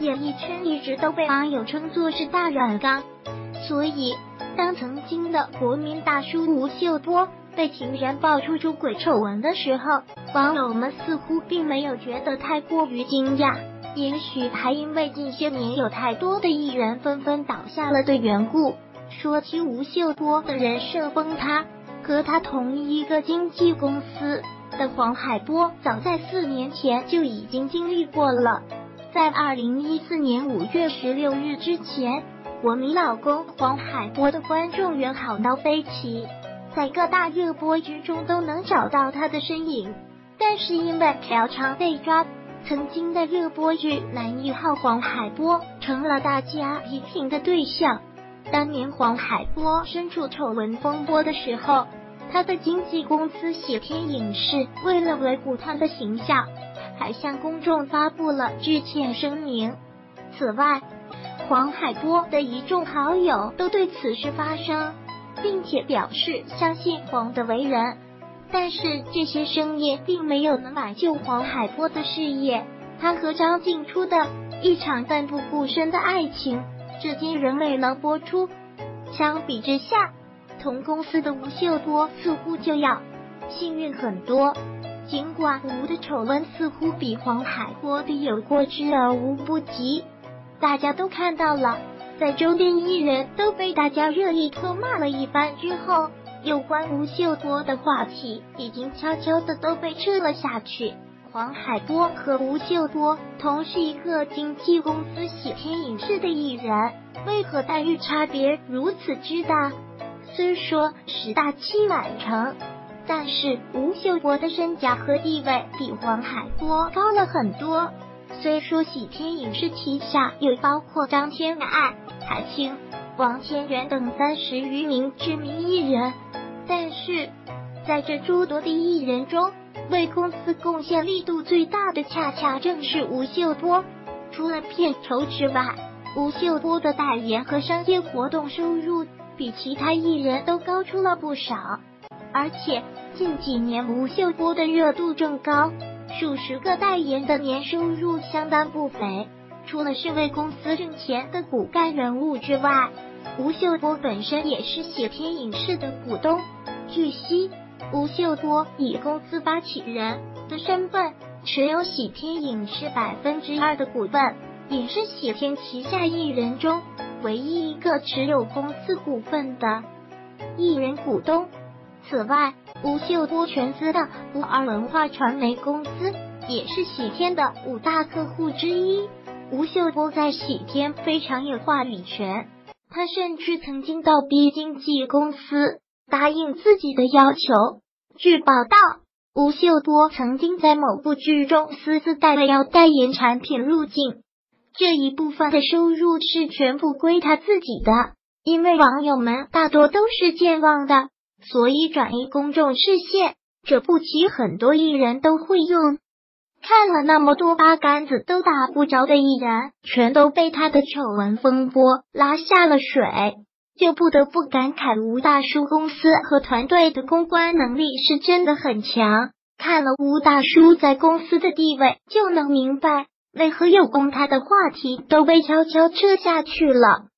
演艺圈一直都被网友称作是大染缸，所以当曾经的国民大叔吴秀波被情人爆出出轨丑闻的时候，网友们似乎并没有觉得太过于惊讶。也许还因为近些年有太多的艺人纷纷倒下了的缘故。说起吴秀波的人设崩塌，和他同一个经纪公司的黄海波，早在四年前就已经经历过了。在二零一四年五月十六日之前，国民老公黄海波的观众缘好到飞起，在各大热播剧中都能找到他的身影。但是因为嫖娼被抓。曾经的热播剧男一号黄海波成了大家批评的对象。当年黄海波身处丑闻风波的时候，他的经纪公司喜天影视为了维护他的形象，还向公众发布了致歉声明。此外，黄海波的一众好友都对此事发声，并且表示相信黄的为人。但是这些声音并没有能挽救黄海波的事业。他和张静初的一场奋不顾身的爱情，至今仍未能播出。相比之下，同公司的吴秀波似乎就要幸运很多。尽管吴的丑闻似乎比黄海波的有过之而无不及，大家都看到了，在周边艺人都被大家热议痛骂了一番之后。有关吴秀波的话题已经悄悄的都被撤了下去。黄海波和吴秀波同是一个经纪公司喜天影视的艺人，为何待遇差别如此之大？虽说十大器晚成，但是吴秀波的身价和地位比黄海波高了很多。虽说喜天影视旗下有包括张天爱、海清。王千源等三十余名知名艺人，但是在这诸多的艺人中，为公司贡献力度最大的，恰恰正是吴秀波。除了片酬之外，吴秀波的代言和商业活动收入比其他艺人都高出了不少。而且近几年吴秀波的热度正高，数十个代言的年收入相当不菲。除了是为公司挣钱的骨干人物之外，吴秀波本身也是喜天影视的股东。据悉，吴秀波以公司发起人的身份持有喜天影视百分之二的股份，也是喜天旗下艺人中唯一一个持有公司股份的艺人股东。此外，吴秀波全资的不二文化传媒公司也是喜天的五大客户之一。吴秀波在喜天非常有话语权。他甚至曾经倒逼经纪公司答应自己的要求。据报道，吴秀波曾经在某部剧中私自带了要代言产品入境，这一部分的收入是全部归他自己的。因为网友们大多都是健忘的，所以转移公众视线，这步棋很多艺人都会用。看了那么多八竿子都打不着的艺人，全都被他的丑闻风波拉下了水，就不得不感慨吴大叔公司和团队的公关能力是真的很强。看了吴大叔在公司的地位，就能明白为何有攻他的话题都被悄悄撤下去了。